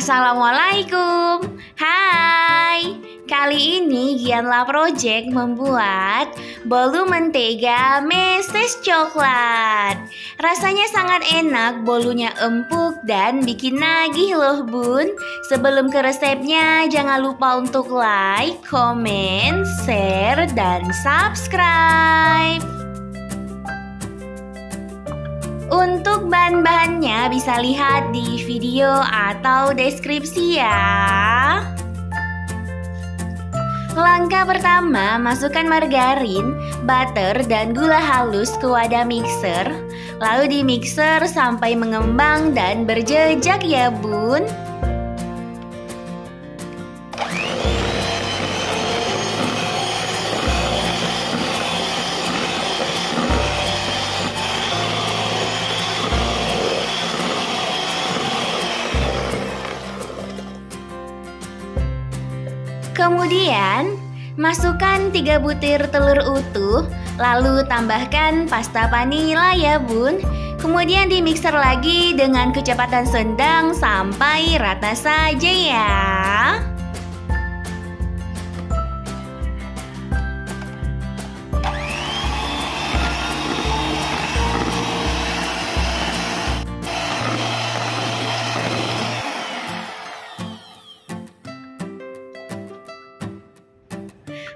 Assalamualaikum. Hai. Kali ini Gianla Project membuat bolu mentega meses coklat. Rasanya sangat enak, bolunya empuk dan bikin nagih loh bun. Sebelum ke resepnya jangan lupa untuk like, comment, share, dan subscribe untuk bahan-bahannya bisa lihat di video atau deskripsi ya. Langkah pertama, masukkan margarin, butter, dan gula halus ke wadah mixer. Lalu di mixer sampai mengembang dan berjejak ya bun. Kemudian, masukkan 3 butir telur utuh, lalu tambahkan pasta vanila ya bun. Kemudian di mixer lagi dengan kecepatan sedang sampai rata saja ya.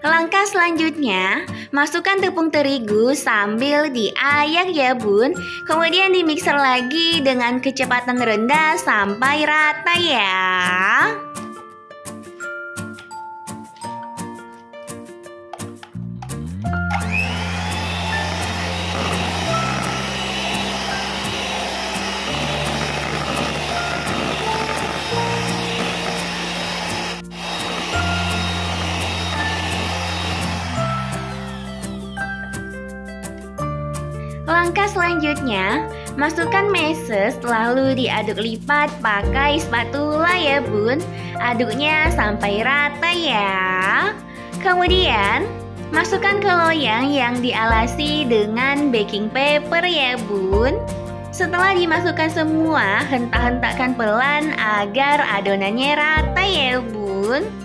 Langkah selanjutnya, masukkan tepung terigu sambil diayak ya bun. Kemudian di mixer lagi dengan kecepatan rendah sampai rata ya Langkah selanjutnya, masukkan meses lalu diaduk lipat pakai spatula ya bun. Aduknya sampai rata ya. Kemudian, masukkan ke loyang yang dialasi dengan baking paper ya bun. Setelah dimasukkan semua, hentak-hentakkan pelan agar adonannya rata ya bun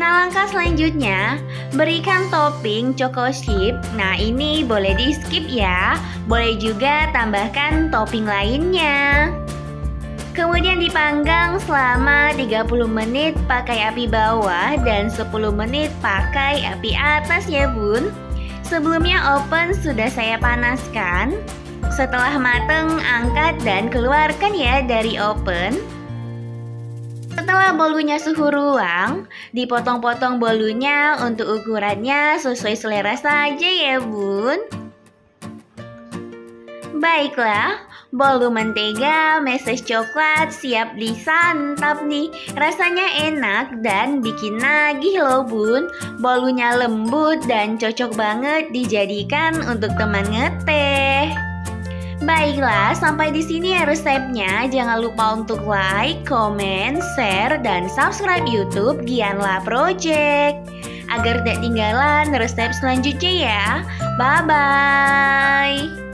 Nah langkah selanjutnya Berikan topping choco chip. Nah ini boleh di skip ya. Boleh juga tambahkan topping lainnya. Kemudian dipanggang selama 30 menit pakai api bawah dan 10 menit pakai api atas ya bun. Sebelumnya oven sudah saya panaskan. Setelah mateng angkat dan keluarkan ya dari oven setelah bolunya suhu ruang, dipotong-potong bolunya untuk ukurannya sesuai selera saja ya bun. Baiklah, bolu mentega, meses coklat siap disantap nih. Rasanya enak dan bikin nagih loh bun. Bolunya lembut dan cocok banget dijadikan untuk teman ngeteh. Baiklah, sampai di sini ya resepnya. Jangan lupa untuk like, comment, share, dan subscribe YouTube Gianla Project agar tidak tinggalan resep selanjutnya ya. Bye bye.